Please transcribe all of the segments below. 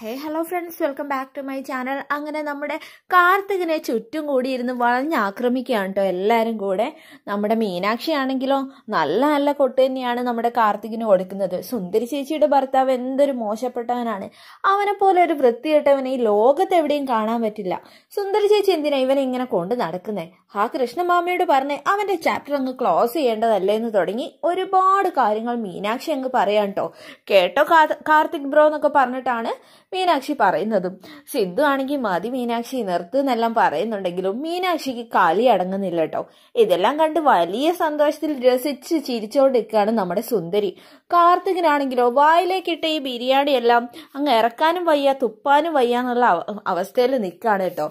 Hey hello friends welcome back to my channel അങ്ങനെ നമ്മുടെ കാർത്തികനെ ചുറ്റും കൂടി ഇരുന്ന് വളഞ്ഞാക്രമിക്കുകയാണ് കേട്ടോ എല്ലാവരും കൂടെ. നമ്മുടെ മീനാക്ഷി ആണെങ്കിലോ നല്ല നല്ല കൊട്ട് തന്നെയാണ് നമ്മുടെ കാർത്തികിന് കൊടുക്കുന്നത്. സുന്ദരി ചേച്ചിയുടെ ഭർത്താവ് എന്തൊരു മോശപ്പെട്ടവനാണ്. അവനെ പോലെ ഒരു വൃത്തികെട്ടവനെ ഈ ലോകത്ത് എവിടെയും കാണാൻ പറ്റില്ല. സുന്ദരി ചേച്ചി എന്തിനാ ഇവനെ ഇങ്ങനെ കൊണ്ട് നടക്കുന്നേ? ആ കൃഷ്ണമാമയോട് പറഞ്ഞ് അവന്റെ ചാപ്റ്റർ അങ്ങ് ക്ലോസ് ചെയ്യേണ്ടതല്ലേ എന്ന് തുടങ്ങി ഒരുപാട് കാര്യങ്ങൾ മീനാക്ഷി അങ്ങ് പറയാൻ കേട്ടോ കേട്ടോ കാർത്തിക് ബ്രോ എന്നൊക്കെ പറഞ്ഞിട്ടാണ് മീനാക്ഷി പറയുന്നതും. സിദ്ധു ആണെങ്കിൽ മതി മീനാക്ഷി നിർത്ത് എന്നെല്ലാം പറയുന്നുണ്ടെങ്കിലും മീനാക്ഷിക്ക് കാലി അടങ്ങുന്നില്ല കേട്ടോ. ഇതെല്ലാം കണ്ട് വലിയ സന്തോഷത്തിൽ രസിച്ച് ചിരിച്ചോണ്ടിരിക്കുകയാണ് നമ്മുടെ സുന്ദരി. കാർത്തികനാണെങ്കിലോ വായിലേക്കിട്ട ഈ ബിരിയാണി എല്ലാം അങ്ങ് ഇറക്കാനും വയ്യ തുപ്പാനും വയ്യ എന്നുള്ള അവസ്ഥയിൽ നിൽക്കുകയാണ് കേട്ടോ.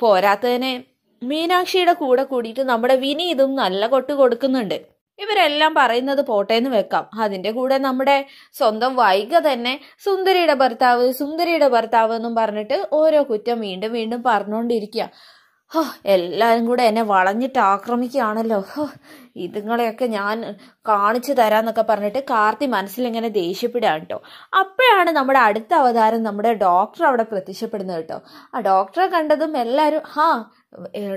പോരാത്തതിനെ മീനാക്ഷിയുടെ കൂടെ കൂടിയിട്ട് നമ്മുടെ വിനീതും നല്ല കൊട്ട് കൊടുക്കുന്നുണ്ട്. ഇവരെല്ലാം പറയുന്നത് പോട്ടേന്ന് വെക്കാം. അതിന്റെ കൂടെ നമ്മുടെ സ്വന്തം വൈഗ തന്നെ സുന്ദരിയുടെ ഭർത്താവ് സുന്ദരിയുടെ ഭർത്താവ് എന്നും പറഞ്ഞിട്ട് ഓരോ കുറ്റം വീണ്ടും വീണ്ടും പറഞ്ഞുകൊണ്ടിരിക്കുക ഹോ എല്ലാവരും കൂടെ എന്നെ വളഞ്ഞിട്ട് ആക്രമിക്കുകയാണല്ലോ ഹോ ഇതുങ്ങളെയൊക്കെ ഞാൻ കാണിച്ചു തരാന്നൊക്കെ പറഞ്ഞിട്ട് കാർത്തി മനസ്സിലിങ്ങനെ ദേഷ്യപ്പെടുകയാണ് കേട്ടോ അപ്പോഴാണ് നമ്മുടെ അടുത്ത അവതാരം നമ്മുടെ ഡോക്ടർ അവിടെ പ്രത്യക്ഷപ്പെടുന്നത് കേട്ടോ ആ ഡോക്ടറെ കണ്ടതും എല്ലാവരും ഹാ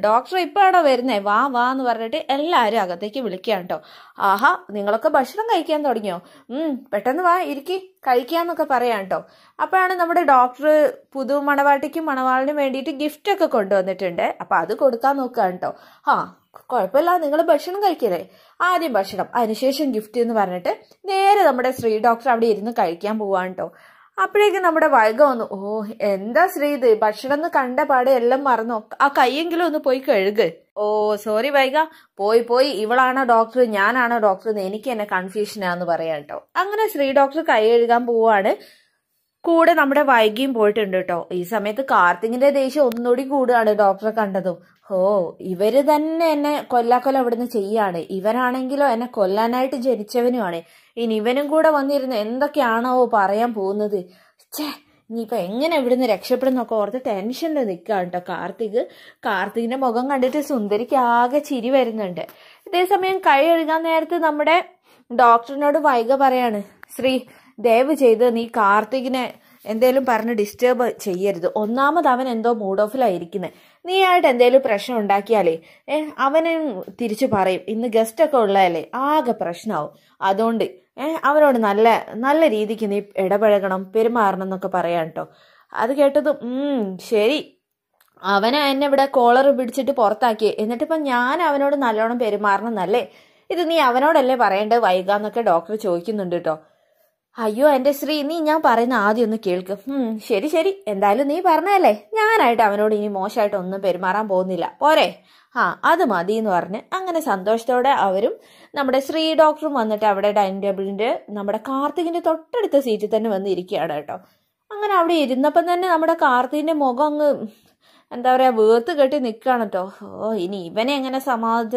ഡോക്ടർ ഇപ്പോഴാണോ വരുന്നേ? വാ വാ എന്ന് പറഞ്ഞിട്ട് എല്ലാവരും അകത്തേക്ക് വിളിക്കുകയാണ് കേട്ടോ ആഹാ നിങ്ങളൊക്കെ ഭക്ഷണം കഴിക്കാൻ തുടങ്ങിയോ? പെട്ടെന്ന് വാ ഇരിക്കി കഴിക്കാന്നൊക്കെ പറയാം കേട്ടോ അപ്പോഴാണ് നമ്മുടെ ഡോക്ടർ പുതു മണവാട്ടിക്കും മണവാളിനും വേണ്ടിയിട്ട് ഗിഫ്റ്റ് ഒക്കെ കൊണ്ടുവന്നിട്ടുണ്ട്. അപ്പൊ അത് കൊടുക്കാൻ നോക്കുകയാണ് കേട്ടോ ആ കുഴപ്പമില്ല നിങ്ങൾ ഭക്ഷണം കഴിക്കല്ലേ? ആദ്യം ഭക്ഷണം അതിനുശേഷം ഗിഫ്റ്റ് എന്ന് പറഞ്ഞിട്ട് നേരെ നമ്മുടെ ശ്രീ ഡോക്ടർ അവിടെ ഇരുന്ന് കഴിക്കാൻ പോവാണ് കേട്ടോ അപ്പോഴേക്കും നമ്മുടെ വൈക വന്നു ഓ എന്താ ശ്രീ ഇത്? ഭക്ഷണം എന്ന് കണ്ട പാടെ എല്ലാം മറന്നു? ആ കൈയെങ്കിലും ഒന്ന് പോയി കഴുക്. ഓ സോറി വൈക പോയി പോയി. ഇവളാണോ ഡോക്ടർ ഞാനാണോ ഡോക്ടർ എന്ന് എനിക്ക് എന്നെ കൺഫ്യൂഷനാന്ന് പറയാം കേട്ടോ അങ്ങനെ ശ്രീ ഡോക്ടർ കൈ കഴുകാൻ പോവാണ്. കൂടെ നമ്മുടെ വൈകിയും പോയിട്ടുണ്ട് കേട്ടോ ഈ സമയത്ത് കാർത്തിങ്ങിന്റെ ദേഷ്യം ഒന്നുകൂടി കൂടുകയാണ് ഡോക്ടറെ കണ്ടതും. ഓ ഇവർ തന്നെ എന്നെ കൊല്ലാക്കൊല അവിടുന്ന് ചെയ്യാണ്. ഇവരാണെങ്കിലോ എന്നെ കൊല്ലാനായിട്ട് ജനിച്ചവനുമാണ്. ഇനി ഇവനും കൂടെ വന്നിരുന്ന് എന്തൊക്കെയാണോ പറയാൻ പോകുന്നത്. ഛേ ഇനിയിപ്പൊ എങ്ങനെ ഇവിടുന്ന് രക്ഷപ്പെടുന്നൊക്കെ ഓർത്ത് ടെൻഷനിൽ നിൽക്കുകയാണ് കേട്ടോ കാർത്തിക്. കാർത്തികിന്റെ മുഖം കണ്ടിട്ട് സുന്ദരിക്ക് ആകെ ചിരി വരുന്നുണ്ട്. ഇതേസമയം കൈ കഴുകാൻ നേരത്ത് നമ്മുടെ ഡോക്ടറിനോട് വൈക പറയാണ് ശ്രീ ദയവ് ചെയ്ത് നീ കാർത്തികിനെ എന്തേലും പറഞ്ഞ് ഡിസ്റ്റേബ് ചെയ്യരുത്. ഒന്നാമത് അവൻ എന്തോ മൂഡ് ഓഫിലായിരിക്കുന്നത് നീ ആയിട്ട് എന്തേലും പ്രശ്നം ഉണ്ടാക്കിയാലേ ഏ അവന് തിരിച്ചു പറയും. ഇന്ന് ഗസ്റ്റ് ഒക്കെ ഉള്ളതല്ലേ ആകെ പ്രശ്നമാവും അതുകൊണ്ട് ഏ അവനോട് നല്ല നല്ല രീതിക്ക് നീ ഇടപഴകണം പെരുമാറണം എന്നൊക്കെ പറയാം കേട്ടോ അത് കേട്ടത് ശരി. അവനെ എന്നെ ഇവിടെ കോളർ പിടിച്ചിട്ട് പുറത്താക്കി എന്നിട്ടിപ്പം ഞാൻ അവനോട് നല്ലോണം പെരുമാറണം എന്നല്ലേ? ഇത് നീ അവനോടല്ലേ പറയേണ്ടത്? വൈകാന്നൊക്കെ ഡോക്ടർ ചോദിക്കുന്നുണ്ട് കേട്ടോ അയ്യോ എന്റെ ശ്രീ നീ ഞാൻ പറയുന്ന ആദ്യം ഒന്ന് കേൾക്ക്. ശരി ശരി. എന്തായാലും നീ പറഞ്ഞല്ലേ ഞാനായിട്ട് അവനോട് ഇനി മോശമായിട്ട് ഒന്നും പെരുമാറാൻ പോകുന്നില്ല. പോരെ. ആ അത് മതി എന്ന് പറഞ്ഞ് അങ്ങനെ സന്തോഷത്തോടെ അവരും നമ്മുടെ ശ്രീ ഡോക്ടറും വന്നിട്ട് അവിടെ ഡൈനിങ് ടേബിളിന്റെ നമ്മുടെ കാർത്തികിന്റെ തൊട്ടടുത്ത സീറ്റിൽ തന്നെ വന്ന് ഇരിക്കുകയാണ് കേട്ടോ. അങ്ങനെ അവിടെ ഇരുന്നപ്പം തന്നെ നമ്മുടെ കാർത്തികിന്റെ മുഖം അങ്ങ് എന്താ പറയാ വേർത്ത് കെട്ടി നിൽക്കുകയാണ് കേട്ടോ. ഓ ഇനി ഇവനെ എങ്ങനെ സമാധ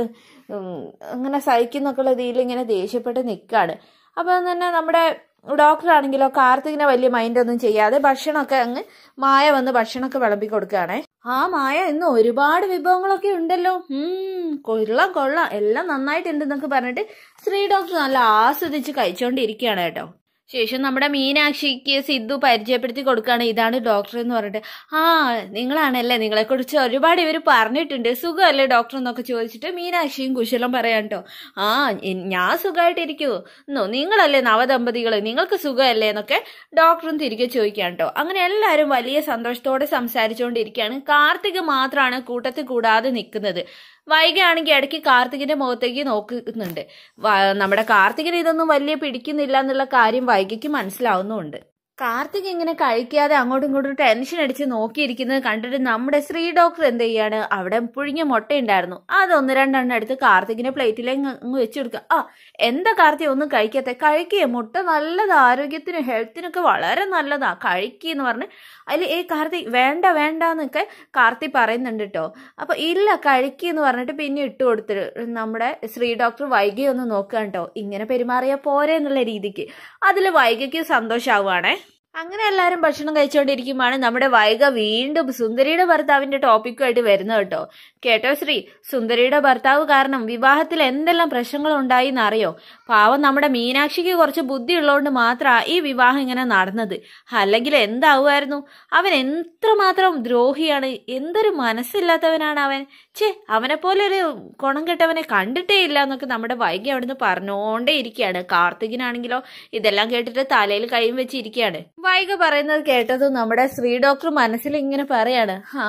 അങ്ങനെ സഹിക്കുന്നൊക്കെയുള്ള രീതിയിൽ ഇങ്ങനെ ദേഷ്യപ്പെട്ട് നിൽക്കുകയാണ്. അപ്പം തന്നെ നമ്മുടെ ഡോക്ടർ ആണെങ്കിലോ കാർത്തികിനെ വലിയ മൈൻഡ് ഒന്നും ചെയ്യാതെ ഭക്ഷണമൊക്കെ അങ്ങ് മായ വന്ന് ഭക്ഷണമൊക്കെ വിളമ്പി കൊടുക്കുകയാണേ. ആ മായ ഇന്ന് ഒരുപാട് വിഭവങ്ങളൊക്കെ ഉണ്ടല്ലോ. ഉം കൊള്ളാം കൊള്ളാം. എല്ലാം നന്നായിട്ടുണ്ട് നന്നായിട്ടുണ്ടെന്നൊക്കെ പറഞ്ഞിട്ട് ശ്രീ ഡോക്ടർ നല്ല ആസ്വദിച്ച് കഴിച്ചുകൊണ്ടിരിക്കുകയാണ് കേട്ടോ. ശേഷം നമ്മുടെ മീനാക്ഷിക്ക് സിദ്ധു പരിചയപ്പെടുത്തി കൊടുക്കുകയാണ്. ഇതാണ് ഡോക്ടർ എന്ന് പറഞ്ഞിട്ട്. ആ നിങ്ങളാണല്ലേ? നിങ്ങളെക്കുറിച്ച് ഒരുപാട് ഇവർ പറഞ്ഞിട്ടുണ്ട്. സുഖമല്ലേ ഡോക്ടർ എന്നൊക്കെ ചോദിച്ചിട്ട് മീനാക്ഷിയും കുശലം പറയാൻ കേട്ടോ ആ ഞാൻ സുഖമായിട്ടിരിക്കുമോ എന്നോ നിങ്ങളല്ലേ നവദമ്പതികൾ നിങ്ങൾക്ക് സുഖമല്ലേ എന്നൊക്കെ ഡോക്ടറും തിരികെ ചോദിക്കാൻ കേട്ടോ അങ്ങനെ എല്ലാവരും വലിയ സന്തോഷത്തോടെ സംസാരിച്ചുകൊണ്ടിരിക്കുകയാണ്. കാർത്തിക് മാത്രമാണ് കൂട്ടത്തിൽ കൂടാതെ നിൽക്കുന്നത്. വൈകയാണെങ്കിൽ ഇടയ്ക്ക് കാർത്തികിന്റെ മുഖത്തേക്ക് നോക്കുന്നുണ്ട്. നമ്മുടെ കാർത്തികിന് ഇതൊന്നും വലിയ പിടിക്കുന്നില്ല എന്നുള്ള കാര്യം വൈകിക്ക് മനസ്സിലാവുന്നുമുണ്ട്. കാർത്തിക് ഇങ്ങനെ കഴിക്കാതെ അങ്ങോട്ടും ഇങ്ങോട്ടും ടെൻഷൻ അടിച്ച് നോക്കിയിരിക്കുന്നത് കണ്ടിട്ട് നമ്മുടെ ശ്രീ ഡോക്ടർ എന്ത് ചെയ്യാണ്? അവിടെ പുഴുങ്ങിയ മുട്ടയുണ്ടായിരുന്നു അത് ഒന്ന് രണ്ടെണ്ണം എടുത്ത് കാർത്തികിന്റെ പ്ലേറ്റിലേക്ക് അങ്ങ് വെച്ചു കൊടുക്കുക. ആ എന്താ കാർത്തിക് ഒന്നും കഴിക്കാത്ത? കഴിക്കുക മുട്ട നല്ലത് ആരോഗ്യത്തിനും ഹെൽത്തിനൊക്കെ വളരെ നല്ലതാ. കഴിക്കുക എന്ന് പറഞ്ഞ് അതിൽ ഏ കാർത്തിക് വേണ്ട വേണ്ട എന്നൊക്കെ കാർത്തി പറയുന്നുണ്ട് കേട്ടോ അപ്പൊ ഇല്ല കഴിക്കുക എന്ന് പറഞ്ഞിട്ട് പിന്നെ ഇട്ട് കൊടുത്തിട്ട് നമ്മുടെ ശ്രീ ഡോക്ടർ വൈകി ഒന്ന് നോക്കുക കേട്ടോ ഇങ്ങനെ പെരുമാറിയാൽ പോരെ എന്നുള്ള രീതിക്ക്. അതിൽ വൈകിക്ക് സന്തോഷാവുകയാണേ അങ്ങനെ എല്ലാവരും ഭക്ഷണം കഴിച്ചുകൊണ്ടിരിക്കുമ്പോഴാണ് നമ്മുടെ വൈഗ വീണ്ടും സുന്ദരിയുടെ ഭർത്താവിന്റെ ടോപ്പിക്കുമായിട്ട് വരുന്നത് കേട്ടോ. കേട്ടോ ശ്രീ? സുന്ദരിയുടെ ഭർത്താവ് കാരണം വിവാഹത്തിൽ എന്തെല്ലാം പ്രശ്നങ്ങൾ ഉണ്ടായി എന്നറിയോ? പാവം നമ്മുടെ മീനാക്ഷിക്ക് കുറച്ച് ബുദ്ധി ഉള്ളതുകൊണ്ട് മാത്രമാണ് ഈ വിവാഹം ഇങ്ങനെ നടന്നത്. അല്ലെങ്കിൽ എന്താവുമായിരുന്നു? അവൻ എത്രമാത്രം ദ്രോഹിയാണ്. എന്തൊരു മനസ്സില്ലാത്തവനാണ് അവൻ. ഛേ അവനെ പോലെ ഒരു ഗുണം കെട്ടവനെ കണ്ടിട്ടേ ഇല്ല എന്നൊക്കെ നമ്മുടെ വൈകി അവിടുന്ന് പറഞ്ഞുകൊണ്ടേ ഇരിക്കുകയാണ് കാർത്തികിനാണെങ്കിലോ ഇതെല്ലാം കേട്ടിട്ട് തലയിൽ കൈയും വെച്ചിരിക്കുകയാണ്. വൈഗ പറയുന്നത് കേട്ടത് നമ്മുടെ ശ്രീ ഡോക്ടർ മനസ്സിൽ ഇങ്ങനെ പറയാണ് ആ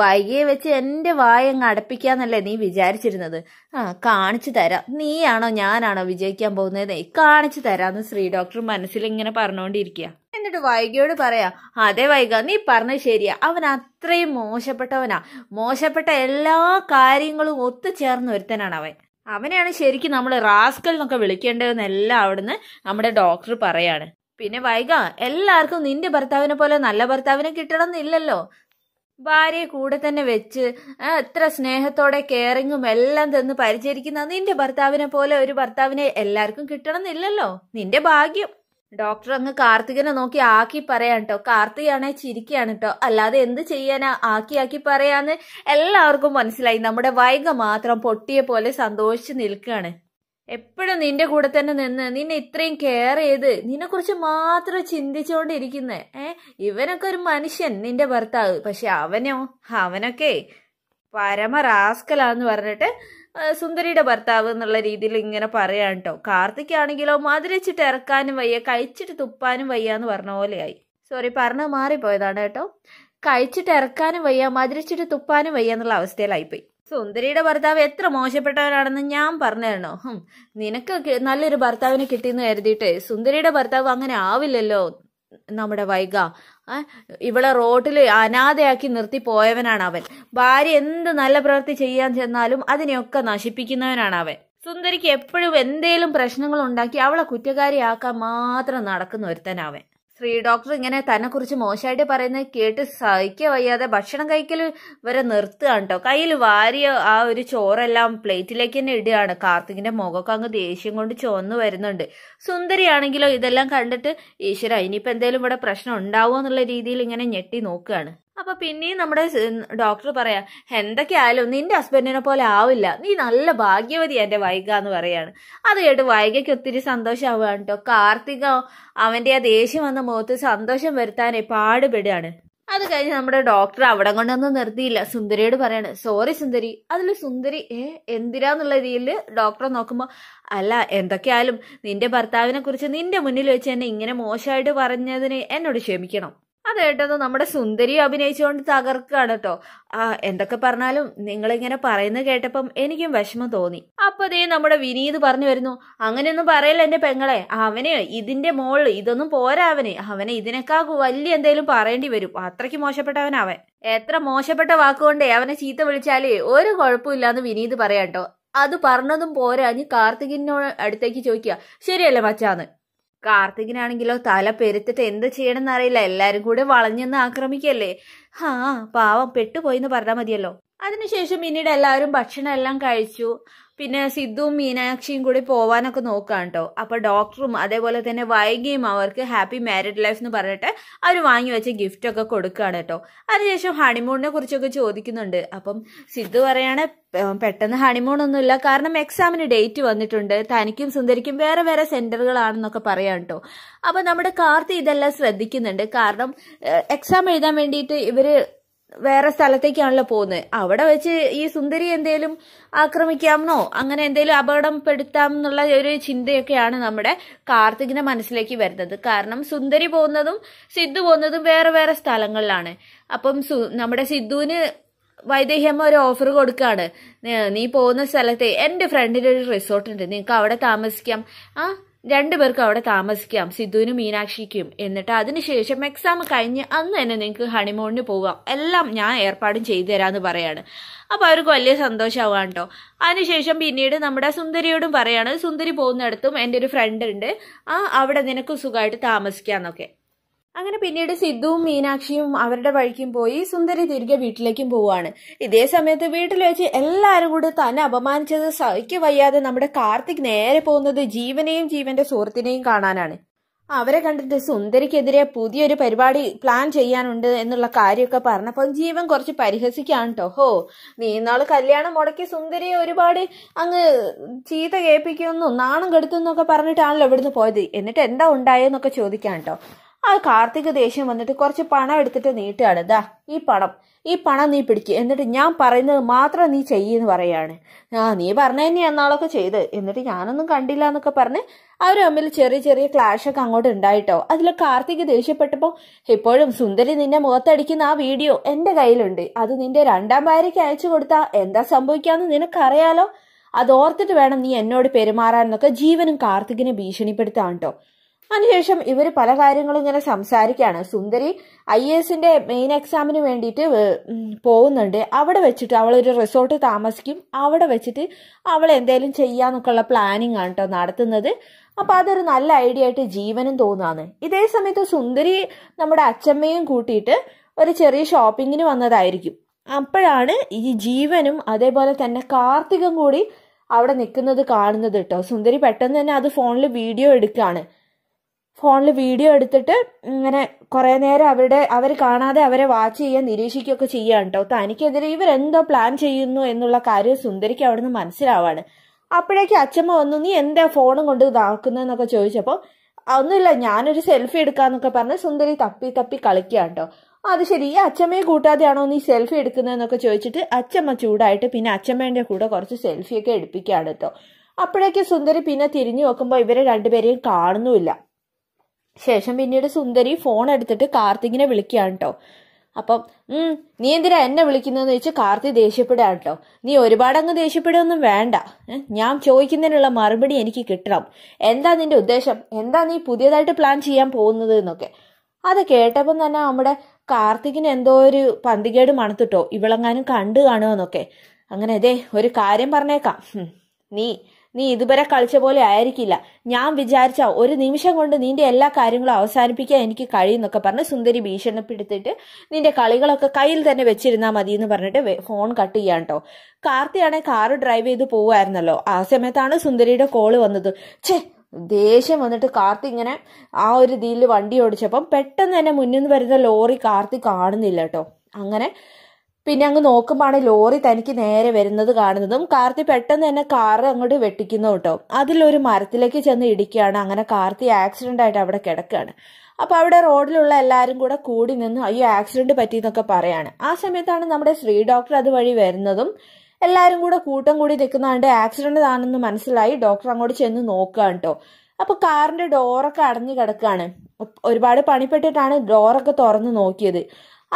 വൈകിയെ വെച്ച് എന്റെ വായങ്ങ് അടപ്പിക്കാന്നല്ലേ നീ വിചാരിച്ചിരുന്നത്? ആ കാണിച്ചു തരാം. നീയാണോ ഞാനാണോ വിജയിക്കാൻ പോകുന്നത് കാണിച്ചു തരാന്ന് ശ്രീ ഡോക്ടർ മനസ്സിൽ ഇങ്ങനെ പറഞ്ഞുകൊണ്ടിരിക്കുക എന്നിട്ട് വൈകിയോട് പറയാ അതെ വൈക നീ പറഞ്ഞത് ശരിയാ. അവൻ അത്രയും മോശപ്പെട്ടവനാ. മോശപ്പെട്ട എല്ലാ കാര്യങ്ങളും ഒത്തുചേർന്ന് ഒരുത്തനാണ് അവൻ. അവനെയാണ് ശരിക്കും നമ്മൾ റാസ്കൽ എന്നൊക്കെ വിളിക്കേണ്ടതെന്നെല്ലാം അവിടുന്ന് നമ്മുടെ ഡോക്ടർ പറയാണ്. പിന്നെ വൈക എല്ലാവർക്കും നിന്റെ ഭർത്താവിനെ പോലെ നല്ല ഭർത്താവിനെ കിട്ടണം എന്നില്ലല്ലോ ഭാര്യയെ കൂടെ തന്നെ വെച്ച് എത്ര സ്നേഹത്തോടെ കെയറിങ്ങും എല്ലാം തന്ന് പരിചരിക്കുന്ന നിന്റെ ഭർത്താവിനെ പോലെ ഒരു ഭർത്താവിനെ എല്ലാവർക്കും കിട്ടണം എന്നില്ലല്ലോ നിന്റെ ഭാഗ്യം. ഡോക്ടർ അങ്ങ് കാർത്തികനെ നോക്കി ആക്കി പറയാൻ കേട്ടോ കാർത്തികാണെ ചിരിക്കുകയാണ് കേട്ടോ അല്ലാതെ എന്ത് ചെയ്യാനാ? ആക്കി ആക്കി പറയാന്ന് എല്ലാവർക്കും മനസ്സിലായി. നമ്മുടെ വൈക മാത്രം പൊട്ടിയെ പോലെ സന്തോഷിച്ച് നിൽക്കുകയാണ് എപ്പോഴും നിന്റെ കൂടെ തന്നെ നിന്ന് നിന്നെ ഇത്രയും കെയർ ചെയ്ത് നിന്നെ കുറിച്ച് മാത്രം ചിന്തിച്ചുകൊണ്ടിരിക്കുന്നത് ഏ? ഇവനൊക്കെ ഒരു മനുഷ്യൻ നിന്റെ ഭർത്താവ്. പക്ഷെ അവനോ? അവനൊക്കെ പരമ റാസ്കലാന്ന് പറഞ്ഞിട്ട് സുന്ദരിയുടെ ഭർത്താവ് എന്നുള്ള രീതിയിൽ ഇങ്ങനെ പറയാൻ കേട്ടോ കാർത്തിക്കാണെങ്കിലോ മധുരച്ചിട്ട് ഇറക്കാനും വയ്യ കഴിച്ചിട്ട് തുപ്പാനും വയ്യ എന്ന് പറഞ്ഞ പോലെയായി. സോറി പറഞ്ഞ മാറിപ്പോയതാണ് കേട്ടോ. കഴിച്ചിട്ട് ഇറക്കാനും വയ്യ മധുരച്ചിട്ട് തുപ്പാനും വയ്യ എന്നുള്ള അവസ്ഥയിലായിപ്പോയി. സുന്ദരിയുടെ ഭർത്താവ് എത്ര മോശപ്പെട്ടവനാണെന്ന് ഞാൻ പറഞ്ഞു തരണോ ഹും, നിനക്ക് നല്ലൊരു ഭർത്താവിനെ കിട്ടിയെന്ന് കരുതിയിട്ട് സുന്ദരിയുടെ ഭർത്താവ് അങ്ങനെ ആവില്ലല്ലോ നമ്മുടെ വൈഗ. ഇവിടെ റോട്ടിൽ അനാഥയാക്കി നിർത്തി പോയവനാണ് അവൻ. ഭാര്യ എന്ത് നല്ല പ്രവൃത്തി ചെയ്യാൻ ചെന്നാലും അതിനെയൊക്കെ നശിപ്പിക്കുന്നവനാണ് അവൻ. സുന്ദരിക്ക് എപ്പോഴും എന്തേലും പ്രശ്നങ്ങൾ ഉണ്ടാക്കി അവളെ കുറ്റക്കാരിയാക്കാൻ മാത്രം നടക്കുന്ന ഒരുത്തനവൻ ശ്രീ ഡോക്ടർ ഇങ്ങനെ തന്നെ കുറിച്ച് മോശമായിട്ട് പറയുന്നത് കേട്ട് സഹിക്കുക വയ്യാതെ ഭക്ഷണം കഴിക്കൽ വരെ നിർത്തുകയാണ് കേട്ടോ കയ്യിൽ വാരിയ ആ ഒരു ചോറെല്ലാം പ്ലേറ്റിലേക്ക് തന്നെ ഇടുകയാണ്. കാർത്തികിന്റെ മുഖമൊക്കെ അങ്ങ് ദേഷ്യം കൊണ്ട് ചുവന്നു വരുന്നുണ്ട്. സുന്ദരിയാണെങ്കിലോ ഇതെല്ലാം കണ്ടിട്ട് ഈശ്വര ഇനിയിപ്പോ എന്തെങ്കിലും ഇവിടെ പ്രശ്നം ഉണ്ടാവുമോ എന്നുള്ള രീതിയിൽ ഇങ്ങനെ ഞെട്ടി നോക്കുകയാണ്. അപ്പൊ പിന്നെയും നമ്മുടെ ഡോക്ടർ പറയാ എന്തൊക്കെയായാലും നിന്റെ ഹസ്ബൻഡിനെ പോലെ ആവില്ല. നീ നല്ല ഭാഗ്യവതി എന്റെ വൈഗ എന്ന് പറയാണ്. അത് കേട്ട് വൈഗയ്ക്ക് ഒത്തിരി സന്തോഷമാവുകയാണ് കേട്ടോ. കാർത്തിക അവന്റെ ആ ദേഷ്യം വന്ന മുഖത്ത് സന്തോഷം വരുത്താനേ പാടുപെടുകയാണ്. അത് കഴിഞ്ഞ് നമ്മുടെ ഡോക്ടർ അവിടെ കൊണ്ടൊന്നും നിർത്തിയില്ല. സുന്ദരിയോട് പറയാണ് സോറി സുന്ദരി. അതിൽ സുന്ദരി ഏ എന്തിനാന്നുള്ള രീതിയിൽ ഡോക്ടറെ നോക്കുമ്പോൾ അല്ല എന്തൊക്കെയായാലും നിന്റെ ഭർത്താവിനെ കുറിച്ച് നിന്റെ മുന്നിൽ വെച്ച് എന്നെ ഇങ്ങനെ മോശമായിട്ട് പറഞ്ഞതിന് എന്നോട് ക്ഷമിക്കണം. അത് കേട്ടത് നമ്മുടെ സുന്ദരി അഭിനയിച്ചുകൊണ്ട് തകർക്കുകയാണ് കേട്ടോ ആ എന്തൊക്കെ പറഞ്ഞാലും നിങ്ങളിങ്ങനെ പറയുന്നത് കേട്ടപ്പം എനിക്കും വിഷമം തോന്നി. അപ്പൊ ദേ നമ്മുടെ വിനീത് പറഞ്ഞു വരുന്നു അങ്ങനെയൊന്നും പറയല്ല എന്റെ പെങ്ങളെ? അവന് ഇതിന്റെ മോൾ ഇതൊന്നും പോരാ അവന്. അവനെ ഇതിനേക്കാ വലിയ എന്തേലും പറയേണ്ടി വരും. അത്രയ്ക്ക് മോശപ്പെട്ടവൻ എത്ര മോശപ്പെട്ട വാക്കുകൊണ്ടേ അവനെ ചീത്ത വിളിച്ചാലേ ഒരു കുഴപ്പമില്ലാന്ന് വിനീത് പറയാട്ടോ അത് പറഞ്ഞതും പോരാ. ഇനി കാർത്തികിനോ അടുത്തേക്ക് ചോദിക്കുക ശരിയല്ലേ മച്ചാന്ന്? കാർത്തികിനാണെങ്കിലോ തല പെരുത്തിട്ട് എന്ത് ചെയ്യണമെന്ന് അറിയില്ല എല്ലാരും കൂടെ വളഞ്ഞെന്ന് ആക്രമിക്കല്ലേ? ആ പാവം പെട്ടുപോയിന്ന് പറഞ്ഞാൽ മതിയല്ലോ. അതിനുശേഷം പിന്നീട് എല്ലാവരും ഭക്ഷണം എല്ലാം കഴിച്ചു. പിന്നെ സിദ്ധുവും മീനാക്ഷിയും കൂടി പോവാനൊക്കെ നോക്കാം കേട്ടോ അപ്പോൾ ഡോക്ടറും അതേപോലെ തന്നെ വൈകിയും അവർക്ക് ഹാപ്പി മാരിഡ് ലൈഫ് എന്ന് പറഞ്ഞിട്ട് അവർ വാങ്ങി വെച്ച ഗിഫ്റ്റൊക്കെ കൊടുക്കുകയാണ് കേട്ടോ അതിനുശേഷം ഹണിമൂണിനെ കുറിച്ചൊക്കെ ചോദിക്കുന്നുണ്ട്. അപ്പം സിദ്ധു പറയാണ് പെട്ടെന്ന് ഹണിമൂൺ ഒന്നുമില്ല. കാരണം എക്സാമിന് ഡേറ്റ് വന്നിട്ടുണ്ട്. തനിക്കും സുന്ദരിക്കും വേറെ വേറെ സെന്ററുകളാണെന്നൊക്കെ പറയാം കേട്ടോ അപ്പം നമ്മുടെ കാർത്തി ഇതെല്ലാം ശ്രദ്ധിക്കുന്നുണ്ട്. കാരണം എക്സാം എഴുതാൻ വേണ്ടിയിട്ട് ഇവർ വേറെ സ്ഥലത്തേക്കാണല്ലോ പോകുന്നത്. അവിടെ വെച്ച് ഈ സുന്ദരി എന്തേലും ആക്രമിക്കാമെന്നോ അങ്ങനെ എന്തേലും അപകടപ്പെടുത്താം എന്നുള്ള ഒരു ചിന്തയൊക്കെയാണ് നമ്മുടെ കാർത്തികിന്റെ മനസ്സിലേക്ക് വരുന്നത്. കാരണം സുന്ദരി പോകുന്നതും സിദ്ധു പോകുന്നതും വേറെ വേറെ സ്ഥലങ്ങളിലാണ്. അപ്പം നമ്മുടെ സിദ്ധുവിന് വൈദേഹ്യമ്മ ഒരു ഓഫർ കൊടുക്കാണ്. "നീ- നീ പോകുന്ന സ്ഥലത്തെ എന്റെ ഫ്രണ്ടിന്റെ ഒരു റിസോർട്ടുണ്ട് നിങ്ങൾക്ക് അവിടെ താമസിക്കാം. ആ രണ്ടുപേർക്കും അവിടെ താമസിക്കാം സിദ്ധുവിനും മീനാക്ഷിക്കും. എന്നിട്ട് അതിനുശേഷം എക്സാം കഴിഞ്ഞ് അന്ന് തന്നെ നിങ്ങൾക്ക് ഹണിമൂണിന് പോകാം. എല്ലാം ഞാൻ ഏർപ്പാടും ചെയ്തു തരാമെന്ന് പറയാണ്. അപ്പോൾ അവർക്ക് വലിയ സന്തോഷമാവാണ് കേട്ടോ അതിനുശേഷം പിന്നീട് നമ്മുടെ സുന്ദരിയോടും പറയാണ് സുന്ദരി പോകുന്നിടത്തും എന്റെ ഒരു ഫ്രണ്ട് ഉണ്ട്. ആ അവിടെ നിനക്ക് സുഖമായിട്ട് താമസിക്കാന്നൊക്കെ. അങ്ങനെ പിന്നീട് സിദ്ധുവും മീനാക്ഷിയും അവരുടെ വഴിക്കും പോയി സുന്ദരി തിരികെ വീട്ടിലേക്കും പോവുകയാണ്. ഇതേ സമയത്ത് വീട്ടിൽ വെച്ച് എല്ലാവരും കൂടി തന്നെ അപമാനിച്ചത് സഹിക്ക വയ്യാതെ നമ്മുടെ കാർത്തിക് നേരെ പോകുന്നത് ജീവനെയും ജീവന്റെ സുഹൃത്തിനെയും കാണാനാണ്. അവരെ കണ്ടിട്ട് സുന്ദരിക്കെതിരെ പുതിയൊരു പരിപാടി പ്ലാൻ ചെയ്യാനുണ്ട് എന്നുള്ള കാര്യമൊക്കെ പറഞ്ഞപ്പോൾ ജീവൻ കുറച്ച് പരിഹസിക്കാണ് കേട്ടോ ഹോ നീ ഇന്നാൾ കല്യാണം മുടക്കി സുന്ദരിയെ ഒരുപാട് അങ്ങ് ചീത്ത കേൾപ്പിക്കുന്നു നാണം കെടുത്തുന്നൊക്കെ പറഞ്ഞിട്ടാണല്ലോ ഇവിടുന്ന് പോയത്. എന്നിട്ട് എന്താ ഉണ്ടായെന്നൊക്കെ ചോദിക്കാൻ കേട്ടോ ആ കാർത്തിക ദേഷ്യം വന്നിട്ട് കുറച്ച് പണം എടുത്തിട്ട് നീട്ടുകയാണ്. ദാ ഈ പണം. ഈ പണം നീ പിടിക്കുക എന്നിട്ട് ഞാൻ പറയുന്നത് മാത്രം നീ ചെയ്യെന്ന് പറയാണ്. ആ നീ പറഞ്ഞ തന്നെ എന്നാളൊക്കെ ചെയ്ത്. എന്നിട്ട് ഞാനൊന്നും കണ്ടില്ല എന്നൊക്കെ പറഞ്ഞ് അവർ തമ്മിൽ ചെറിയ ചെറിയ ക്ലാഷ് ഒക്കെ അങ്ങോട്ട് ഉണ്ടായിട്ടോ. അതിൽ കാർത്തിക് ദേഷ്യപ്പെട്ടപ്പോൾ ഇപ്പോഴും സുന്ദരി നിന്നെ മുഖത്തടിക്കുന്ന ആ വീഡിയോ എന്റെ കയ്യിലുണ്ട്. അത് നിന്റെ രണ്ടാം ഭാര്യയ്ക്ക് അയച്ചു കൊടുത്താ എന്താ സംഭവിക്കാന്ന് നിനക്കറിയാലോ? അത് ഓർത്തിട്ട് വേണം നീ എന്നോട് പെരുമാറാൻ എന്നൊക്കെ ജീവനും കാർത്തികിനെ ഭീഷണിപ്പെടുത്താണ് കേട്ടോ അതിനുശേഷം ഇവർ പല കാര്യങ്ങളും ഇങ്ങനെ സംസാരിക്കുകയാണ് സുന്ദരി ഐ എസിന്റെ മെയിൻ എക്സാമിന് വേണ്ടിയിട്ട് പോകുന്നുണ്ട്. അവിടെ വെച്ചിട്ട് അവൾ ഒരു റിസോർട്ട് താമസിക്കും. അവിടെ വെച്ചിട്ട് അവൾ എന്തേലും ചെയ്യാന്നൊക്കെയുള്ള പ്ലാനിങ് ആണ് കേട്ടോ നടത്തുന്നത്. അപ്പൊ അതൊരു നല്ല ഐഡിയ ആയിട്ട് ജീവനും തോന്നാന്ന്. ഇതേ സമയത്ത് സുന്ദരി നമ്മുടെ അച്ചമ്മയും കൂട്ടിയിട്ട് ഒരു ചെറിയ ഷോപ്പിങ്ങിന് വന്നതായിരിക്കും. അപ്പോഴാണ് ഈ ജീവനും അതേപോലെ തന്നെ കാർത്തികം കൂടി അവിടെ നിൽക്കുന്നത് കാണുന്നത് കേട്ടോ സുന്ദരി പെട്ടെന്ന് തന്നെ അത് ഫോണിൽ വീഡിയോ എടുക്കുകയാണ് ഫോണിൽ വീഡിയോ എടുത്തിട്ട് ഇങ്ങനെ കുറേ നേരം അവരുടെ അവർ കാണാതെ അവരെ വാച്ച് ചെയ്യാൻ നിരീക്ഷിക്കുകയൊക്കെ ചെയ്യാൻ കേട്ടോ തനിക്കെതിരെ ഇവരെന്തോ പ്ലാൻ ചെയ്യുന്നു എന്നുള്ള കാര്യം സുന്ദരിക്ക് അവിടുന്ന് മനസ്സിലാവാണ്. അപ്പോഴേക്ക് അച്ഛമ്മ വന്നു നീ എന്താ ഫോണും കൊണ്ട് ഇതാക്കുന്നതെന്നൊക്കെ ചോദിച്ചപ്പോൾ ഒന്നുമില്ല ഞാനൊരു സെൽഫി എടുക്കാന്നൊക്കെ പറഞ്ഞ് സുന്ദരി തപ്പി തപ്പി കളിക്കുകയാണ് കേട്ടോ അത് ശരി ഈ അച്ഛമ്മയെ കൂട്ടാതെയാണോ നീ സെൽഫി എടുക്കുന്നതെന്നൊക്കെ ചോദിച്ചിട്ട് അച്ഛമ്മ ചൂടായിട്ട് പിന്നെ അച്ഛമ്മേന്റെ കൂടെ കുറച്ച് സെൽഫിയൊക്കെ എടുപ്പിക്കുകയാണ് കേട്ടോ അപ്പോഴേക്ക് സുന്ദരി പിന്നെ തിരിഞ്ഞു നോക്കുമ്പോൾ ഇവരെ രണ്ടുപേരെയും കാണുന്നുമില്ല. ശേഷം പിന്നീട് സുന്ദരി ഫോൺ എടുത്തിട്ട് കാർത്തികിനെ വിളിക്കുകയാണ് കേട്ടോ അപ്പം നീ എന്തിനാ എന്നെ വിളിക്കുന്നതെന്ന് വെച്ച് കാർത്തി ദേഷ്യപ്പെടുകയാണ് കേട്ടോ നീ ഒരുപാടങ്ങ് ദേഷ്യപ്പെടുകയൊന്നും വേണ്ട. ഞാൻ ചോദിക്കുന്നതിനുള്ള മറുപടി എനിക്ക് കിട്ടണം. എന്താ നിന്റെ ഉദ്ദേശം? എന്താ നീ പുതിയതായിട്ട് പ്ലാൻ ചെയ്യാൻ പോകുന്നത് എന്നൊക്കെ. അത് കേട്ടപ്പം തന്നെ നമ്മുടെ കാർത്തികിന് എന്തോ ഒരു പന്തികേട് മണത്തിട്ടോ. ഇവളെങ്ങാനും കണ്ടു കാണുമെന്നൊക്കെ അങ്ങനെ അതെ ഒരു കാര്യം പറഞ്ഞേക്കാം. നീ നീ ഇതുവരെ കളിച്ച പോലെ ആയിരിക്കില്ല. ഞാൻ വിചാരിച്ച ഒരു നിമിഷം കൊണ്ട് നിന്റെ എല്ലാ കാര്യങ്ങളും അവസാനിപ്പിക്കാൻ എനിക്ക് കഴിയുന്നൊക്കെ പറഞ്ഞ് സുന്ദരി ഭീഷണിപ്പെടുത്തിയിട്ട് നിന്റെ കളികളൊക്കെ കയ്യിൽ തന്നെ വെച്ചിരുന്നാൽ മതി എന്ന് പറഞ്ഞിട്ട് ഫോൺ കട്ട് ചെയ്യാൻ കേട്ടോ കാർത്തിയാണെങ്കിൽ കാറ് ഡ്രൈവ് ചെയ്ത് പോവായിരുന്നല്ലോ ആ സമയത്താണ് സുന്ദരിയുടെ കോൾ വന്നത്. ഛേ ദേഷ്യം വന്നിട്ട് കാർത്തി ഇങ്ങനെ ആ ഒരു രീതിയിൽ വണ്ടി ഓടിച്ചപ്പം പെട്ടെന്ന് തന്നെ മുന്നിൽ നിന്ന് വരുന്ന ലോറി കാർത്തി കാണുന്നില്ല കേട്ടോ അങ്ങനെ പിന്നെ അങ്ങ് നോക്കുമ്പോഴാണ് ലോറി തനിക്ക് നേരെ വരുന്നത് കാണുന്നതും കാർത്തി പെട്ടെന്ന് തന്നെ കാറ് അങ്ങോട്ട് വെട്ടിക്കുന്നു കേട്ടോ. അതിലൊരു മരത്തിലേക്ക് ചെന്ന് ഇടിക്കുകയാണ്. അങ്ങനെ കാർത്തി ആക്സിഡന്റ് ആയിട്ട് അവിടെ കിടക്കുകയാണ്. അപ്പൊ അവിടെ റോഡിലുള്ള എല്ലാവരും കൂടെ കൂടി നിന്ന് അയ്യോ ആക്സിഡന്റ് പറ്റി എന്നൊക്കെ പറയാണ്. ആ സമയത്താണ് നമ്മുടെ ശ്രീ ഡോക്ടർ അതുവഴി വരുന്നതും എല്ലാവരും കൂടെ കൂട്ടം കൂടി നിൽക്കുന്നതുകൊണ്ട് ആക്സിഡന്റ് ആണെന്ന് മനസ്സിലായി. ഡോക്ടർ അങ്ങോട്ട് ചെന്ന് നോക്കുകയാണ് കേട്ടോ. അപ്പൊ കാറിന്റെ ഡോറൊക്കെ അടഞ്ഞു കിടക്കുകയാണ്. ഒരുപാട് പണിപ്പെട്ടിട്ടാണ് ഡോറൊക്കെ തുറന്ന് നോക്കിയത്.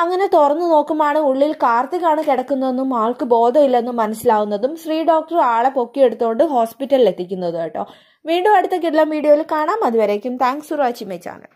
അങ്ങനെ തുറന്നു നോക്കുമാണ് ഉള്ളിൽ കാർത്തികാണ് കിടക്കുന്നതെന്നും ആൾക്ക് ബോധമില്ലെന്നും മനസ്സിലാവുന്നതും ശ്രീ ഡോക്ടർ ആളെ പൊക്കിയെടുത്തുകൊണ്ട് ഹോസ്പിറ്റലിൽ എത്തിക്കുന്നത് കേട്ടോ. വീണ്ടും അടുത്ത കിടലം വീഡിയോയിൽ കാണാം. അതുവരേക്കും thanks for watching my channel